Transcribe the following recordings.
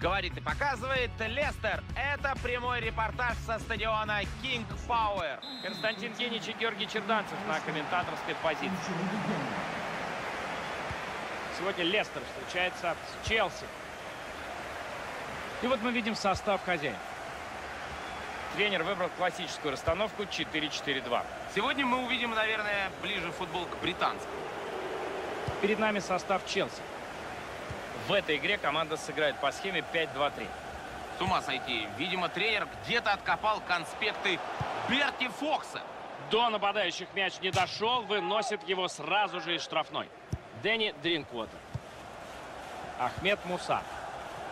Говорит и показывает Лестер. Это прямой репортаж со стадиона King Power. Константин Кенич и Георгий Черданцев на комментаторской позиции. Сегодня Лестер встречается с Челси. И вот мы видим состав хозяина. Тренер выбрал классическую расстановку 4-4-2. Сегодня мы увидим, наверное, ближе футбол к британскому. Перед нами состав Челси. В этой игре команда сыграет по схеме 5-2-3. С ума сойти. Видимо, тренер где-то откопал конспекты Берти Фокса. До нападающих мяч не дошел, выносит его сразу же из штрафной. Дэнни Дринквотер. Ахмед Муса.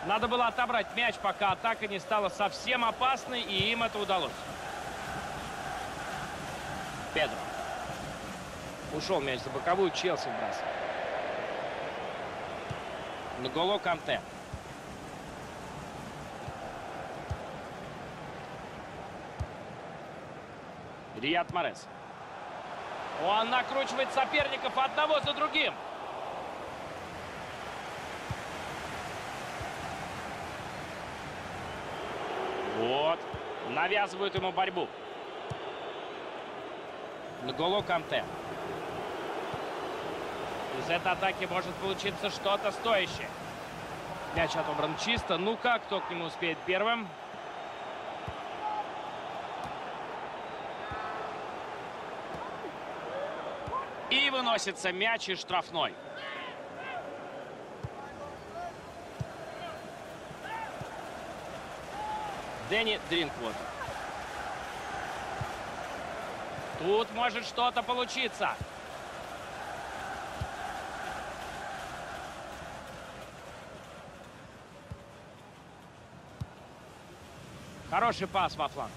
Надо было отобрать мяч, пока атака не стала совсем опасной, и им это удалось. Педро. Ушел мяч за боковую, Челси вбрасывает. Нголо Канте. Рияд Морес. Он накручивает соперников одного за другим. Вот. Навязывают ему борьбу. Нголо Канте. Из этой атаки может получиться что-то стоящее. Мяч отобран чисто. Ну-ка, кто к нему успеет первым? И выносится мяч из штрафной. Дэнни Дринквуд. Тут может что-то получиться. Хороший пас во фланг.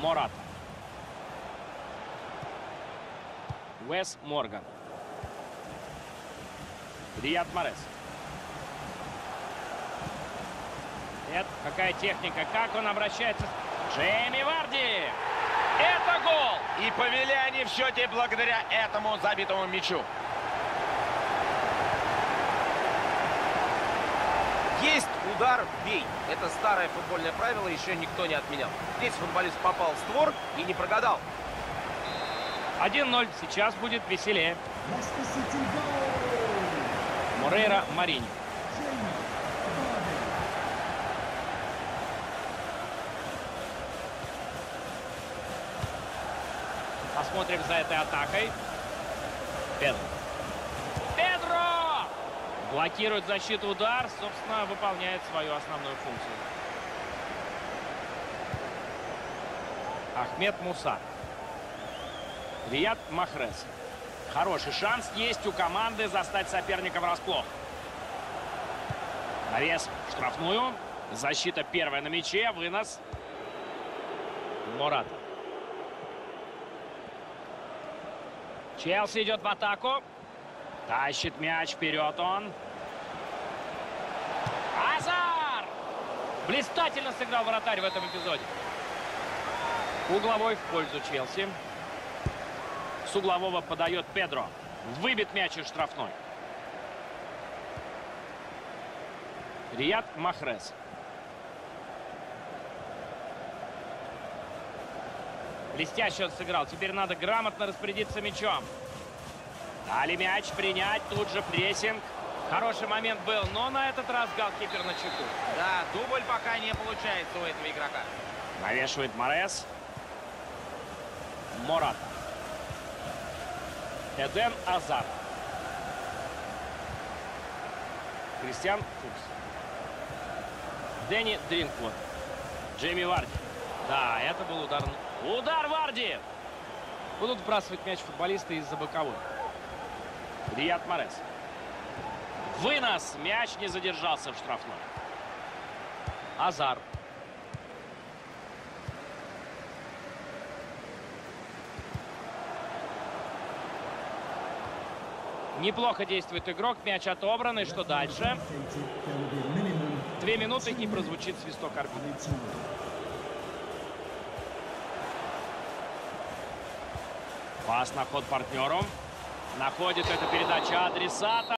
Мората. Уэс Морган. Рияд Морес. Нет, какая техника, как он обращается. Джейми Варди. Это гол. И повели они в счете благодаря этому забитому мячу. Есть удар, бей. Это старое футбольное правило, еще никто не отменял. Здесь футболист попал в створ и не прогадал. 1-0. Сейчас будет веселее. Морейра Марини. Посмотрим за этой атакой. Педро. Блокирует защиту удар. Собственно, выполняет свою основную функцию. Ахмед Муса. Рияд Махрес. Хороший шанс есть у команды застать соперника врасплох. Навес в штрафную. Защита первая на мяче. Вынос. Мората. Челси идет в атаку. Тащит мяч вперед он. Азар! Блистательно сыграл вратарь в этом эпизоде. Угловой в пользу Челси. С углового подает Педро. Выбит мяч из штрафной. Рияд Махрес. Блестяще он сыграл. Теперь надо грамотно распорядиться мячом. Дали мяч принять. Тут же прессинг. Хороший момент был, но на этот раз голкипер на чеку. Да, дубль пока не получается у этого игрока. Навешивает Морес. Мората. Эден Азар. Кристиан Фукс. Дэнни Дринквуд. Джейми Варди. Да, это был удар. Удар Варди! Будут вбрасывать мяч футболисты из-за боковой. Рияд Морес. Вынос. Мяч не задержался в штрафной. Азар. Неплохо действует игрок. Мяч отобран. И что дальше? Две минуты и прозвучит свисток арбитра. Пас на ход партнеру. Находит эта передача адресата.